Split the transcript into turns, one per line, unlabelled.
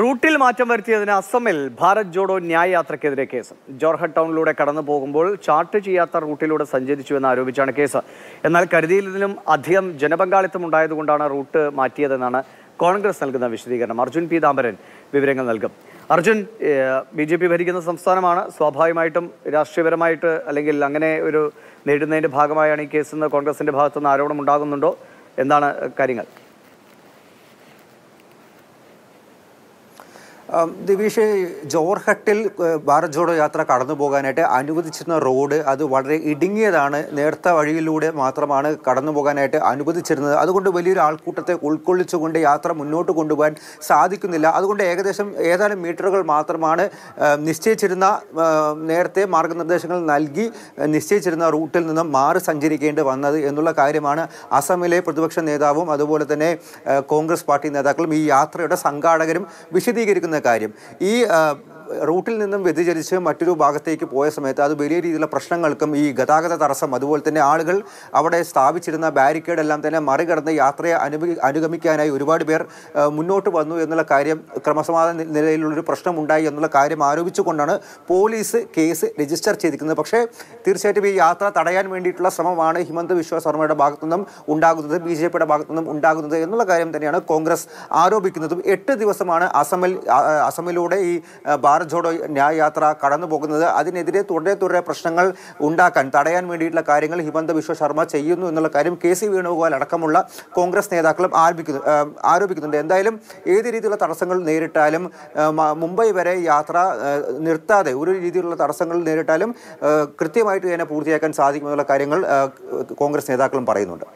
റൂട്ടിൽ മാറ്റം വരുത്തിയതിന് അസമിൽ ഭാരത് ജോഡോ ന്യായയാത്രയ്ക്കെതിരെ കേസ്. ജോർഹട്ട് ടൗണിലൂടെ കടന്നു പോകുമ്പോൾ ചാർട്ട് ചെയ്യാത്ത റൂട്ടിലൂടെ സഞ്ചരിച്ചുവെന്ന് ആരോപിച്ചാണ് കേസ്. എന്നാൽ കരുതിയതിലും അധികം ജനപങ്കാളിത്തം ഉണ്ടായതുകൊണ്ടാണ് റൂട്ട് മാറ്റിയതെന്നാണ് കോൺഗ്രസ് നൽകുന്ന വിശദീകരണം. അർജുൻ പീതാംബരൻ വിവരങ്ങൾ നൽകും. അർജുൻ ബി ജെ പി ഭരിക്കുന്ന സംസ്ഥാനമാണ്. സ്വാഭാവികമായിട്ടും രാഷ്ട്രീയപരമായിട്ട് അല്ലെങ്കിൽ അങ്ങനെ ഒരു നേടുന്നതിന്റെ ഭാഗമായാണ് ഈ കേസ് എന്ന് കോൺഗ്രസിന്റെ ഭാഗത്തുനിന്ന് ആരോപണം ഉണ്ടാകുന്നുണ്ടോ എന്താണ് കാര്യങ്ങൾ?
ദിവിഷ് ജോർഹട്ടിൽ ഭാരത് ജോഡോ യാത്ര കടന്നു പോകാനായിട്ട് അനുവദിച്ചിരുന്ന റോഡ് അത് വളരെ ഇടുങ്ങിയതാണ്. നേർത്ത വഴിയിലൂടെ മാത്രമാണ് കടന്നു പോകാനായിട്ട് അനുവദിച്ചിരുന്നത്. അതുകൊണ്ട് വലിയൊരു ആൾക്കൂട്ടത്തെ ഉൾക്കൊള്ളിച്ചുകൊണ്ട് യാത്ര മുന്നോട്ട് കൊണ്ടുപോകാൻ സാധിക്കുന്നില്ല. അതുകൊണ്ട് ഏകദേശം ഏതാനും മീറ്ററുകൾ മാത്രമാണ് നിശ്ചയിച്ചിരുന്ന നേരത്തെ മാർഗനിർദ്ദേശങ്ങൾ നൽകി നിശ്ചയിച്ചിരുന്ന റൂട്ടിൽ നിന്നും മാറി സഞ്ചരിക്കേണ്ടി വന്നത് എന്നുള്ള കാര്യമാണ് അസമിലെ പ്രതിപക്ഷ നേതാവും അതുപോലെ തന്നെ കോൺഗ്രസ് പാർട്ടി നേതാക്കളും ഈ യാത്രയുടെ സംഘാടകരും വിശദീകരിക്കുന്ന കാര്യം. ഈ റൂട്ടിൽ നിന്നും വ്യതിചരിച്ച് മറ്റൊരു ഭാഗത്തേക്ക് പോയ സമയത്ത് അത് വലിയ രീതിയിലുള്ള പ്രശ്നങ്ങൾക്കും ഈ ഗതാഗത തടസ്സം അതുപോലെ തന്നെ ആളുകൾ അവിടെ സ്ഥാപിച്ചിരുന്ന ബാരിക്കേഡ് എല്ലാം തന്നെ മറികടന്ന് യാത്രയെ അനുഭവി അനുഗമിക്കാനായി ഒരുപാട് പേർ മുന്നോട്ട് വന്നു എന്നുള്ള കാര്യം ക്രമസമാധാന നിലയിലുള്ളൊരു പ്രശ്നമുണ്ടായി എന്നുള്ള കാര്യം ആരോപിച്ചുകൊണ്ടാണ് പോലീസ് കേസ് രജിസ്റ്റർ ചെയ്തിരിക്കുന്നത്. പക്ഷേ തീർച്ചയായിട്ടും ഈ യാത്ര തടയാൻ വേണ്ടിയിട്ടുള്ള ശ്രമമാണ് ഹിമന്ത് വിശ്വ ശർമ്മയുടെ ഭാഗത്തു നിന്നും ഉണ്ടാകുന്നത് ബി ജെ പിയുടെ ഭാഗത്തു നിന്നും ഉണ്ടാകുന്നത് എന്നുള്ള കാര്യം തന്നെയാണ് കോൺഗ്രസ് ആരോപിക്കുന്നതും. എട്ട് ദിവസമാണ് അസമിൽ അസമിലൂടെ ഈ ഭാരത് ജോഡോ ന്യായ യാത്ര കടന്നു പോകുന്നത് അതിനെതിരെ തുടരെ തുടരെ പ്രശ്നങ്ങൾ ഉണ്ടാക്കാൻ തടയാൻ വേണ്ടിയിട്ടുള്ള കാര്യങ്ങൾ ഹിമന്ത ബിശ്വ ശർമ്മ ചെയ്യുന്നു എന്നുള്ള കാര്യം കെ സി വേണുഗോപാൽ അടക്കമുള്ള കോൺഗ്രസ് നേതാക്കളും ആരോപിക്കുന്നു ആരോപിക്കുന്നുണ്ട്. എന്തായാലും ഏത് രീതിയിലുള്ള തടസ്സങ്ങൾ നേരിട്ടാലും മുംബൈ വരെ യാത്ര നിർത്താതെ ഒരു രീതിയിലുള്ള തടസ്സങ്ങൾ നേരിട്ടാലും കൃത്യമായിട്ട് തന്നെ പൂർത്തിയാക്കാൻ സാധിക്കുമെന്നുള്ള കാര്യങ്ങൾ കോൺഗ്രസ് നേതാക്കളും പറയുന്നുണ്ട്.